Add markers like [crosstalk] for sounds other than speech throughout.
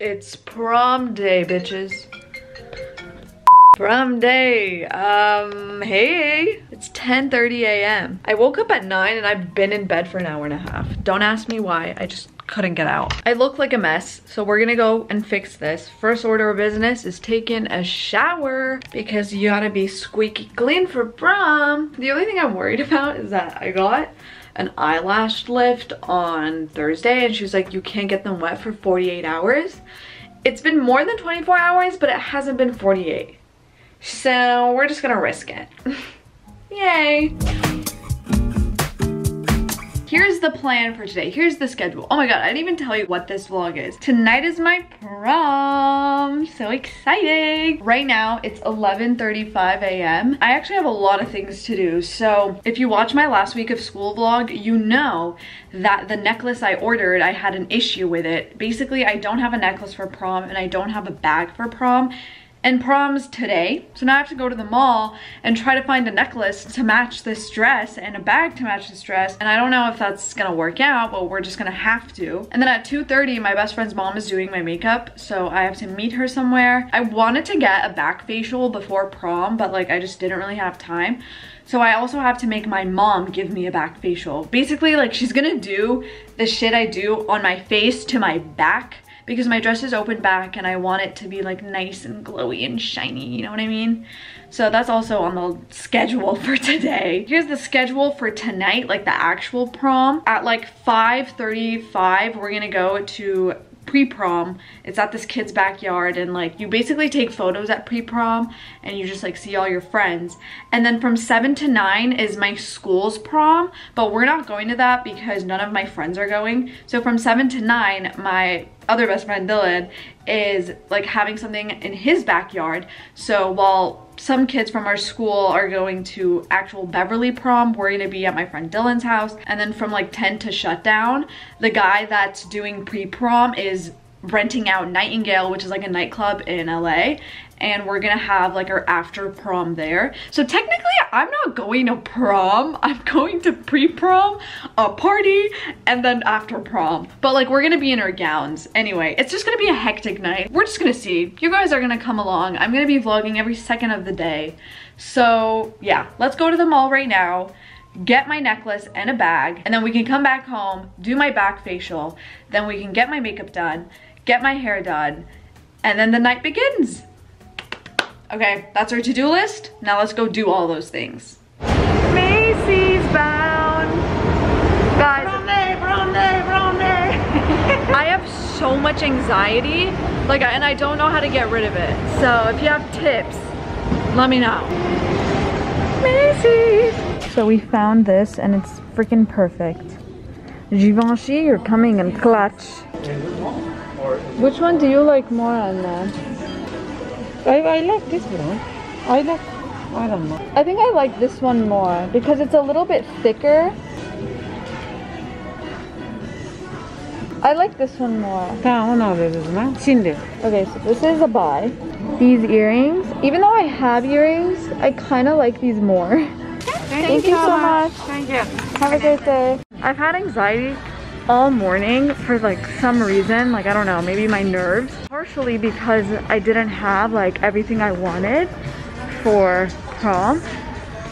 It's prom day, bitches. Prom day. Um, hey. It's 10.30 a.m. I woke up at 9 and I've been in bed for an hour and a half. Don't ask me why. I just couldn't get out. I look like a mess, so we're gonna go and fix this. First order of business is taking a shower because you gotta be squeaky clean for prom. The only thing I'm worried about is that I got an eyelash lift on Thursday and she was like, you can't get them wet for 48 hours. It's been more than 24 hours, but it hasn't been 48. So we're just gonna risk it. [laughs] Yay. Here's the plan for today. Here's the schedule. Oh my god, I didn't even tell you what this vlog is. Tonight is my prom. So exciting. Right now, it's 11.35 a.m. I actually have a lot of things to do. So if you watch my last week of school vlog, you know that the necklace I ordered, I had an issue with it. Basically, I don't have a necklace for prom and I don't have a bag for prom and prom's today. So now I have to go to the mall and try to find a necklace to match this dress and a bag to match this dress. And I don't know if that's gonna work out, but we're just gonna have to. And then at 2.30, my best friend's mom is doing my makeup, so I have to meet her somewhere. I wanted to get a back facial before prom, but like I just didn't really have time. So I also have to make my mom give me a back facial. Basically, like she's gonna do the shit I do on my face to my back because my dress is open back and I want it to be like nice and glowy and shiny, you know what I mean? So that's also on the schedule for today. Here's the schedule for tonight, like the actual prom. At like 5.35, we're gonna go to pre-prom. It's at this kid's backyard and like you basically take photos at pre-prom and you just like see all your friends. And then from 7 to 9 is my school's prom, but we're not going to that because none of my friends are going. So from 7 to 9, my other best friend Dylan is like having something in his backyard. So while some kids from our school are going to actual Beverly prom. We're gonna be at my friend Dylan's house. And then from like 10 to shutdown, the guy that's doing pre-prom is renting out Nightingale, which is like a nightclub in LA and we're gonna have like our after prom there. So technically I'm not going to prom, [laughs] I'm going to pre-prom, a party, and then after prom. But like we're gonna be in our gowns. Anyway, it's just gonna be a hectic night. We're just gonna see. You guys are gonna come along. I'm gonna be vlogging every second of the day. So yeah, let's go to the mall right now get my necklace and a bag, and then we can come back home, do my back facial, then we can get my makeup done, get my hair done, and then the night begins. Okay, that's our to-do list. Now let's go do all those things. Macy's bound. Guys. [laughs] I have so much anxiety, like, and I don't know how to get rid of it. So if you have tips, let me know. Macy's. So we found this and it's freaking perfect. Givenchy, you're coming in clutch. Which one do you like more on that? I, I like this one. I like, I don't know. I think I like this one more because it's a little bit thicker. I like this one more. Okay, so this is a buy. These earrings, even though I have earrings, I kind of like these more. [laughs] Thank, Thank you so much. Thank you. Have a great day. I've had anxiety all morning for like some reason like I don't know maybe my nerves partially because I didn't have like everything I wanted for prom.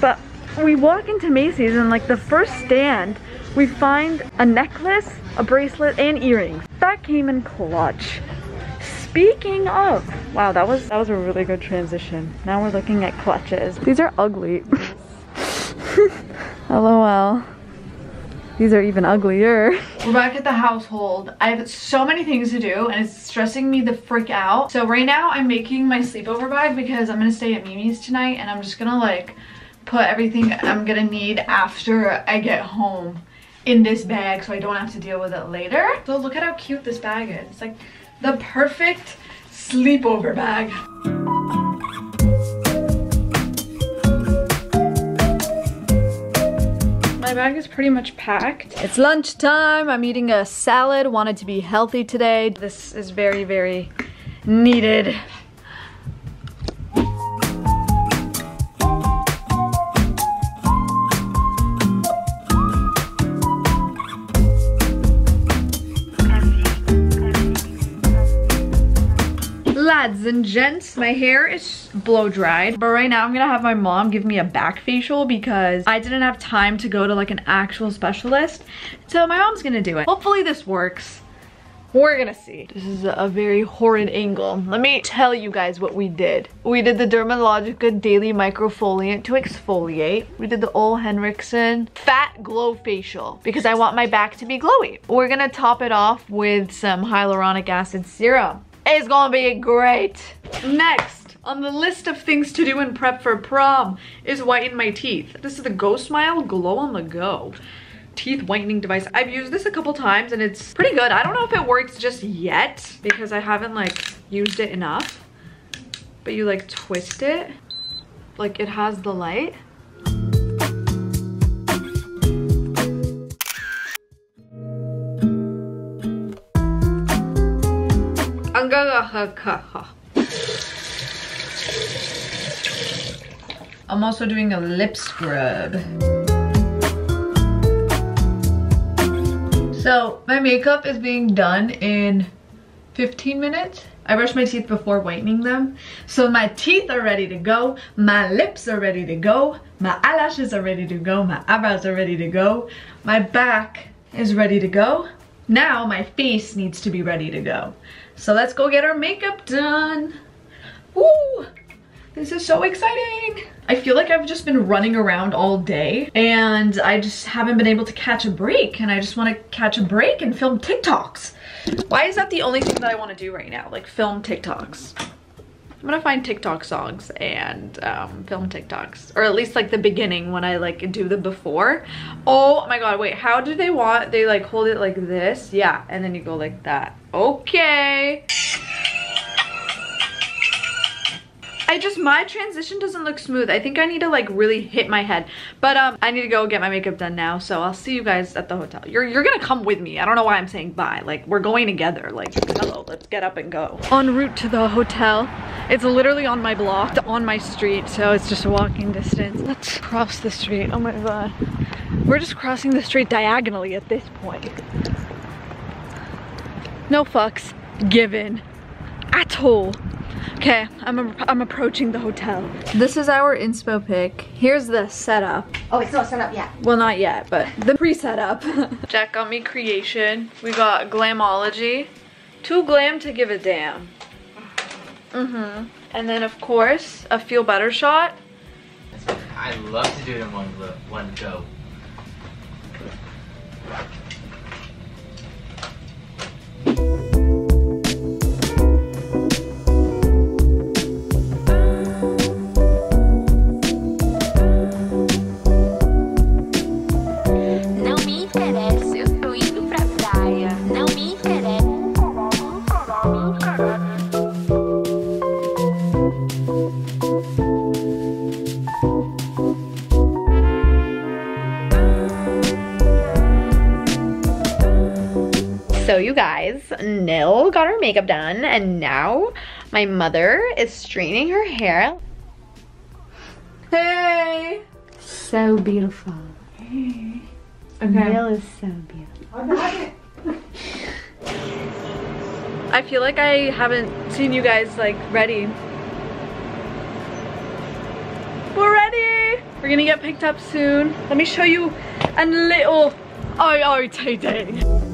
But we walk into Macy's and like the first stand we find a necklace a bracelet and earrings. That came in clutch. Speaking of wow that was that was a really good transition. Now we're looking at clutches. These are ugly. [laughs] Lol these are even uglier. [laughs] We're back at the household. I have so many things to do and it's stressing me the frick out. So right now I'm making my sleepover bag because I'm gonna stay at Mimi's tonight and I'm just gonna like put everything I'm gonna need after I get home in this bag so I don't have to deal with it later. So look at how cute this bag is. It's like the perfect sleepover bag. My bag is pretty much packed. It's lunchtime. I'm eating a salad. Wanted to be healthy today. This is very, very needed. Lads and gents, my hair is blow dried, but right now I'm gonna have my mom give me a back facial because I didn't have time to go to like an actual specialist. So my mom's gonna do it. Hopefully this works. We're gonna see. This is a very horrid angle. Let me tell you guys what we did. We did the Dermalogica Daily Microfoliant to exfoliate. We did the Ole Henriksen Phat Glow Facial because I want my back to be glowy. We're gonna top it off with some hyaluronic acid serum. It's gonna be great. Next, on the list of things to do in prep for prom is whiten my teeth. This is the Go Smile Glow on the Go teeth whitening device. I've used this a couple times and it's pretty good. I don't know if it works just yet because I haven't like used it enough. But you like twist it, like it has the light. I'm also doing a lip scrub. So my makeup is being done in 15 minutes. I brushed my teeth before whitening them. So my teeth are ready to go. My lips are ready to go. My eyelashes are ready to go. My eyebrows are ready to go. My back is ready to go. Now my face needs to be ready to go. So let's go get our makeup done. Woo! This is so exciting. I feel like I've just been running around all day and I just haven't been able to catch a break and I just want to catch a break and film TikToks. Why is that the only thing that I want to do right now? Like film TikToks. I'm gonna find TikTok songs and um, film TikToks. Or at least like the beginning when I like do the before. Oh my god, wait, how do they want, they like hold it like this? Yeah, and then you go like that. Okay. I just, my transition doesn't look smooth. I think I need to like really hit my head. But um, I need to go get my makeup done now. So I'll see you guys at the hotel. You're, you're gonna come with me. I don't know why I'm saying bye. Like we're going together. Like hello, let's get up and go. En route to the hotel. It's literally on my block, on my street. So it's just a walking distance. Let's cross the street. Oh my God. We're just crossing the street diagonally at this point. No fucks given at all. Okay, I'm, I'm approaching the hotel. This is our inspo pic. Here's the setup. Oh, it's not set up yet. Well, not yet, but the pre-setup. [laughs] Jack got me creation. We got Glamology. Too glam to give a damn. Mm-hmm. And then, of course, a feel better shot. I love to do it in one, one go. Nil got her makeup done and now my mother is straightening her hair. Hey! So beautiful. Okay. Nil is so beautiful. I feel like I haven't seen you guys like ready. We're ready! We're gonna get picked up soon. Let me show you a little IRTD.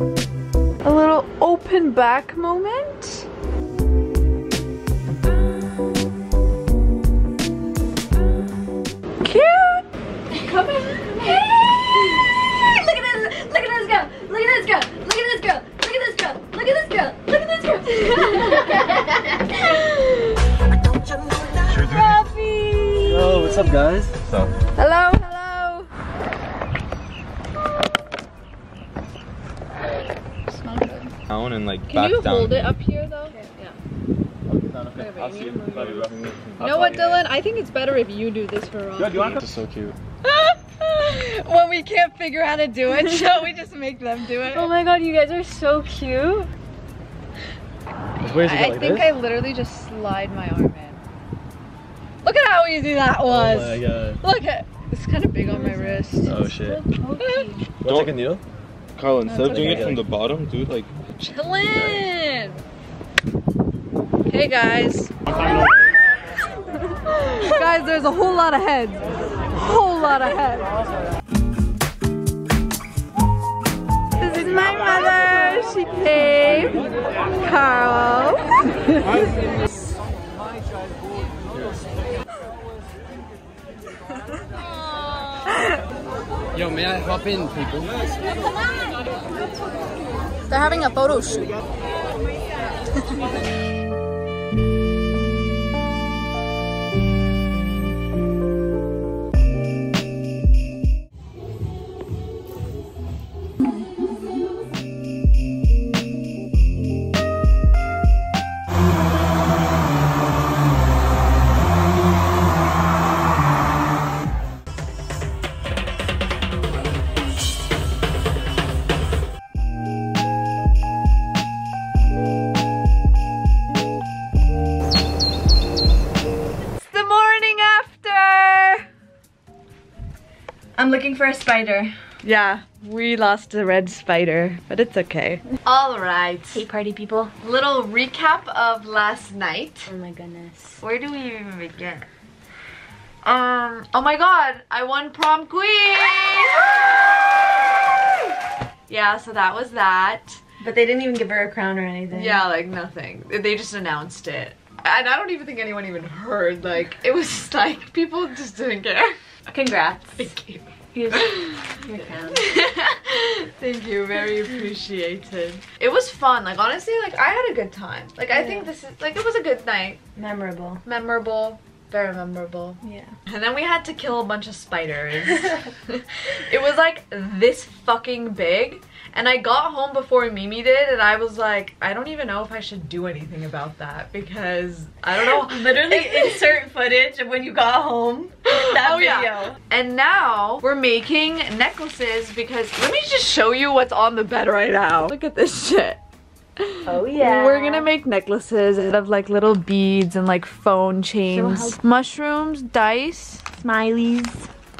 A little open back moment. Cute! Come in. Look at this! Look at this girl! Look at this girl! Look at this girl! Look at this girl! Look at this girl! Look at this girl! [laughs] Rafi! Oh, what's up, guys? What's up? Hello, hello. Smell good. Down and like Can back you down. hold it up here though? Yeah. Okay, wait, I'll you see you. Love you, love you. You know what, Dylan? I think it's better if you do this for Rafi. Yo, do you want to so cute. [laughs] when we can't figure out how to do it, [laughs] so we just make them do it. Oh my god, you guys are so cute. Where's it I like think this? I literally just slide my arm in. Look at how easy that was. Oh my god. Look at it's kind of big on my wrist. Oh shit. Pokey. [laughs] Don't take a needle? Carl, instead of doing it from the bottom, dude, like Chillin'. Hey guys. [laughs] guys, there's a whole lot of heads. Whole lot of heads. This is my mother. She came. Carl. Yo, may I hop in, people? They're having a photo shoot. [laughs] I'm looking for a spider. Yeah, we lost the red spider, but it's okay. All right. Hey party people. Little recap of last night. Oh my goodness. Where do we even begin? Um, oh my god, I won prom queen! yeah, so that was that. But they didn't even give her a crown or anything. Yeah, like nothing. They just announced it. And I don't even think anyone even heard. Like, it was [laughs] just like, people just didn't care. Congrats. Thank you. Here's your crown. Thank you, very appreciated. It was fun. Like, honestly, like, I had a good time. Like, I think this is, like, it was a good night. Memorable. Memorable. Very memorable. Yeah. And then we had to kill a bunch of spiders. [laughs] [laughs] it was like this fucking big. And I got home before Mimi did, and I was like, I don't even know if I should do anything about that because I don't know. [laughs] Literally [laughs] insert footage of when you got home. That Oh, video. yeah. And now we're making necklaces because let me just show you what's on the bed right now. Look at this shit. Oh yeah. We're gonna make necklaces out of like little beads and like phone chains. how- Mushrooms, dice, smileys.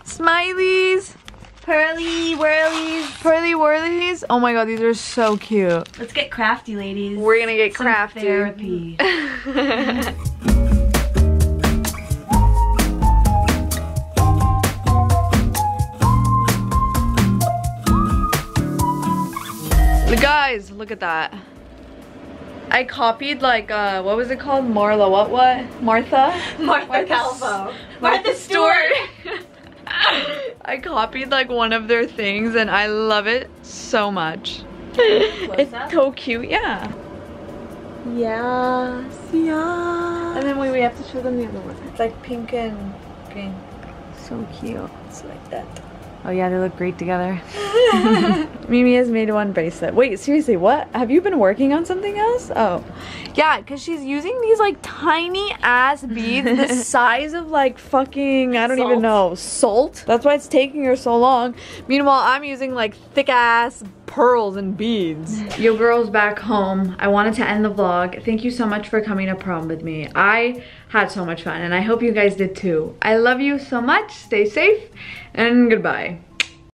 smileys, Pearly whirlies. pearly whirlies. Oh my god, these are so cute. Let's get crafty, ladies. We're gonna get Some crafty. Therapy. [laughs] Guys, look at that. I copied like uh what was it called? Marla what what? Martha? Martha Calvo. Martha Stewart. [laughs] I copied like one of their things and I love it so much. it's so cute, yeah. Yes, yeah. And then wait, we have to show them the other one. It's like pink and green. So cute. It's like that. Oh yeah, they look great together. [laughs] Mimi has made one bracelet. Wait, seriously, what? Have you been working on something else? Oh. Yeah, because she's using these like tiny ass beads the [laughs] size of like fucking, I don't even know, salt. That's why it's taking her so long. Meanwhile, I'm using like thick ass pearls and beads. Yo girls back home, I wanted to end the vlog. Thank you so much for coming to prom with me. I had so much fun and I hope you guys did too. I love you so much. Stay safe and goodbye.